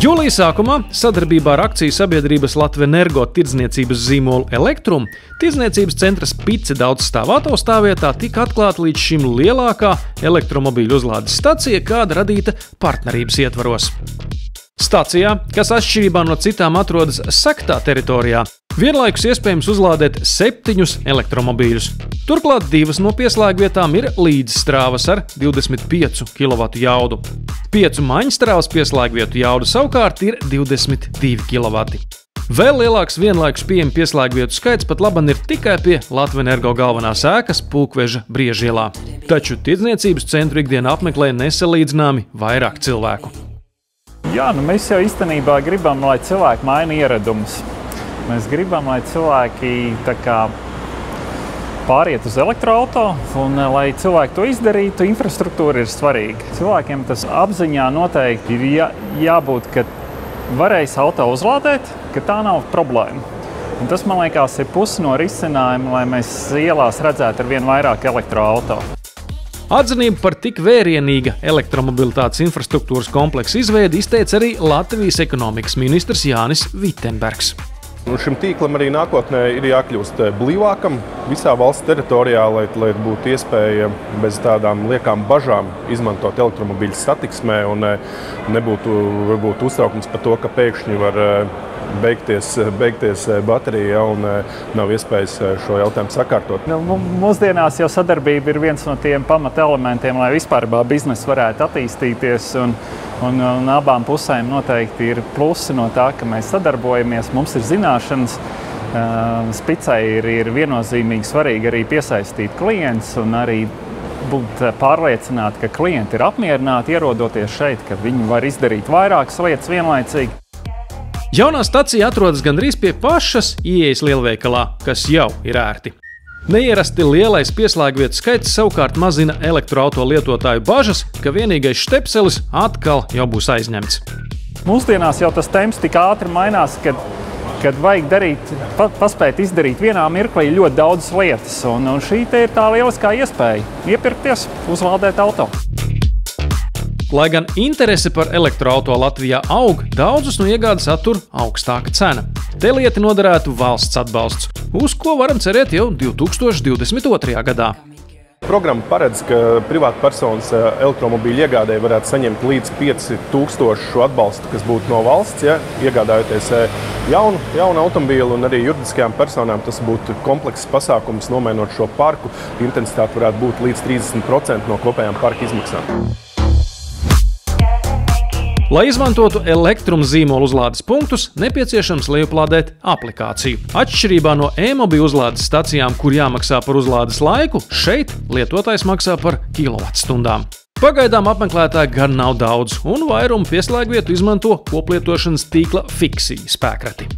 Jūlijā sākumā sadarbībā ar akciju sabiedrības Latvijas energo tirdzniecības zīmolu Elektrum tirdzniecības centra Spice daudzstāvu autostāvvietā tika atklāta līdz šim lielākā elektromobīļu uzlādes stacija, kāda radīta partnerības ietvaros. Stacijā, kas atšķirībā no citām atrodas sektā teritorijā, vienlaikus iespējams uzlādēt septiņus elektromobīļus. Turklāt divas no pieslēgvietām ir līdzstrāvas ar 25 kW jaudu. Piecu maņstrāvas pieslēgvietu jauda savukārt ir 22 kW. Vēl lielāks vienlaikus pieejama pieslēgvietu skaits pat labi ir tikai pie Latvijas energo galvenās ēkas Pūkveža briežielā. Taču tirdzniecības centru ikdienā apmeklē nesalīdzināmi vairāk cilvēku. Jā, nu mēs jau īstenībā gribam, lai cilvēki maina ieradumus. Mēs gribam, lai cilvēki kā, pāriet uz elektroautorātu, un eh, lai cilvēki to izdarītu, infrastruktūra ir svarīga. Cilvēkiem tas apziņā noteikti ir jā, jābūt, ka varēs auto uzlādēt, ka tā nav problēma. Un tas, man liekas, ir pusi no risinājuma, lai mēs ielās redzētu ar vien vairāk elektroautorātu. Atzinību par tik vērienīga elektromobilitātes infrastruktūras kompleksa izveidi izteica arī Latvijas ekonomikas ministrs Jānis Vitsenbergs. Un šim tīklam arī nākotnē ir jākļūst eh, blīvākam visā valsts teritorijā, lai, lai būtu iespēja bez tādām liekām bažām izmantot elektromobīļu satiksmē un eh, nebūtu varbūt, uztraukums par to, ka pēkšņi var eh, beigties, beigties baterija ja, un nav iespējas šo jautājumu sakārtot. Nu, mūsdienās jau sadarbība ir viens no tiem pamatelementiem, lai vispār biznesa varētu attīstīties. Un, un, un abām pusēm noteikti ir plusi no tā, ka mēs sadarbojamies, mums ir zināšanas. Spicai ir, ir viennozīmīgi svarīgi arī piesaistīt klientus un arī būt pārliecināti, ka klienti ir apmierināti ierodoties šeit, ka viņi var izdarīt vairākas lietas vienlaicīgi. Jaunā stacija atrodas gandrīz pie pašas ieejas lielveikalā, kas jau ir ērti. Neierasti lielais pieslēgvietu skaits savukārt mazina elektroautorāta lietotāju bažas, ka vienīgais stepselis atkal jau būs aizņemts. Mūsdienās jau tas temps tik ātri mainās, ka kad vajag darīt, pa, paspēt izdarīt vienā mirklī ļoti daudzas lietas. Un, un šī ir tā lieliskā iespēja iepirkties, uzlādēt automašīnu. Lai gan interese par elektroautorātu Latvijā aug, daudzus no iegādes attur augstāka cena. Te lieta noderētu valsts atbalsts, uz ko varam cerēt jau 2022. gadā. Programma paredz, ka privātpersonas eh, elektromobīļu iegādēji varētu saņemt līdz 5000 atbalstu, kas būtu no valsts, ja iegādājoties eh, jaunu, jaunu automobīlu, arī juridiskajām personām tas būtu komplekss pasākums, nomainot šo parku. Intensitāte varētu būt līdz 30% no kopējām parka izmaksām. Lai izmantotu elektrumzīmolu uzlādes punktus, nepieciešams lejuplādēt aplikāciju. Atšķirībā no e-mobīļu uzlādes stacijām, kur jāmaksā par uzlādes laiku, šeit lietotājs maksā par kilovatstundām. Pagaidām apmeklētāji gan nav daudz, un vairumu pieslēgvietu izmanto koplietošanas tīkla fiksija spēkrati.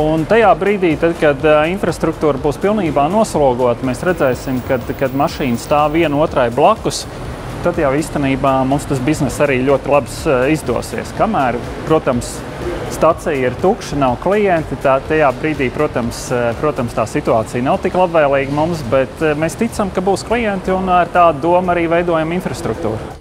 Un tajā brīdī, tad, kad infrastruktūra būs pilnībā noslogota, mēs redzēsim, kad, kad mašīna stāv viena otrai blakus tad jau īstenībā mums tas bizness arī ļoti labi eh, izdosies. Kamēr, protams, stacija ir tukša, nav klienti, tā, tajā brīdī, protams, eh, protams, tā situācija nav tik labvēlīga mums, bet eh, mēs ticam, ka būs klienti un ar tādu domu arī veidojam infrastruktūru.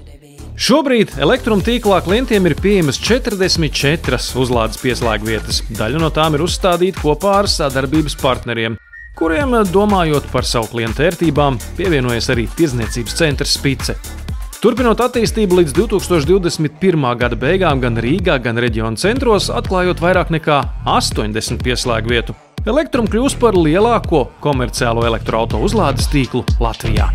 Šobrīd elektrumtīklā klientiem ir pieejamas 44 uzlādes pieslēgvietas. Daļa no tām ir uzstādīta kopā ar sadarbības partneriem, kuriem, domājot par savu klientu ērtībām, pievienojas arī Tirzniecības centrs Spice. Turpinot attīstību līdz 2021. gada beigām gan Rīgā, gan reģiona centros, atklājot vairāk nekā 80 pieslēgu vietu, Elektrum kļūs par lielāko komerciālo elektroautorātu uzlādes tīklu Latvijā.